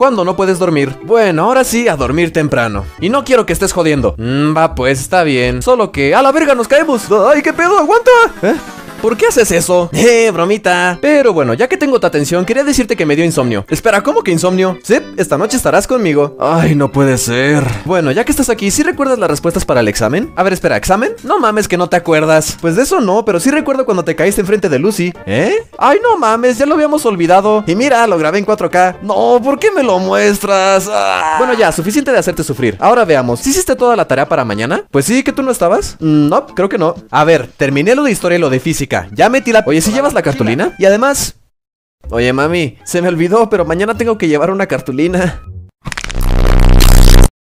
cuando no puedes dormir. Bueno, ahora sí, a dormir temprano. Y no quiero que estés jodiendo. Mm, va, pues está bien. Solo que a la verga nos caemos. ¡Ay, qué pedo! ¡Aguanta! ¿Eh? ¿Por qué haces eso? Eh, bromita. Pero bueno, ya que tengo tu atención, quería decirte que me dio insomnio. Espera, ¿cómo que insomnio? Sí, esta noche estarás conmigo. Ay, no puede ser. Bueno, ya que estás aquí, ¿sí recuerdas las respuestas para el examen? A ver, espera, ¿examen? No mames que no te acuerdas. Pues de eso no, pero sí recuerdo cuando te caíste enfrente de Lucy. ¿Eh? Ay, no mames, ya lo habíamos olvidado. Y mira, lo grabé en 4K. No, ¿por qué me lo muestras? Ah. Bueno, ya, suficiente de hacerte sufrir. Ahora veamos, ¿sí hiciste toda la tarea para mañana? Pues sí, que tú no estabas. Mm, no, creo que no. A ver, terminé lo de historia y lo de física. Ya metí la... Oye, si llevas la cartulina? Y además... Oye, mami, se me olvidó, pero mañana tengo que llevar una cartulina.